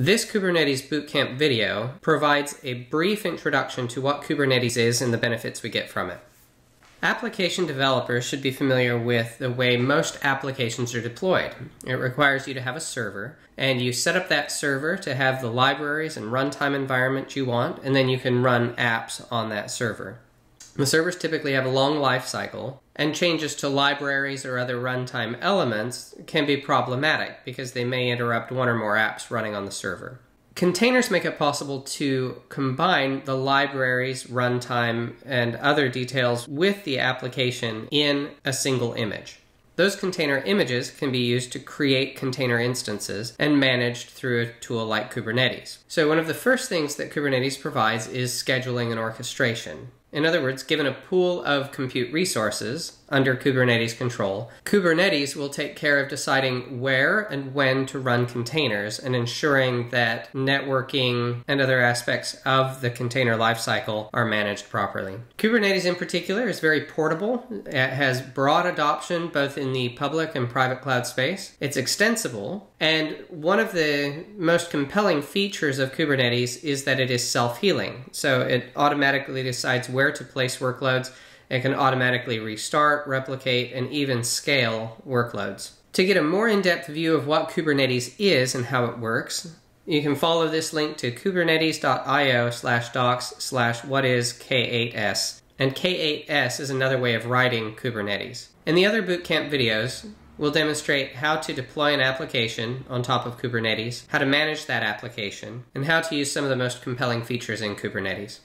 This Kubernetes Bootcamp video provides a brief introduction to what Kubernetes is and the benefits we get from it. Application developers should be familiar with the way most applications are deployed. It requires you to have a server, and you set up that server to have the libraries and runtime environment you want, and then you can run apps on that server. The servers typically have a long life cycle, and changes to libraries or other runtime elements can be problematic because they may interrupt one or more apps running on the server. Containers make it possible to combine the libraries, runtime, and other details with the application in a single image. Those container images can be used to create container instances and managed through a tool like Kubernetes. So one of the first things that Kubernetes provides is scheduling and orchestration. In other words, given a pool of compute resources under Kubernetes control, Kubernetes will take care of deciding where and when to run containers and ensuring that networking and other aspects of the container lifecycle are managed properly. Kubernetes in particular is very portable. It has broad adoption both in the public and private cloud space. It's extensible, and one of the most compelling features of Kubernetes is that it is self-healing. So it automatically decides where to place workloads it can automatically restart, replicate, and even scale workloads. To get a more in-depth view of what Kubernetes is and how it works, you can follow this link to kubernetes.io slash docs slash what is K8s. And K8s is another way of writing Kubernetes. In the other bootcamp videos, we'll demonstrate how to deploy an application on top of Kubernetes, how to manage that application, and how to use some of the most compelling features in Kubernetes.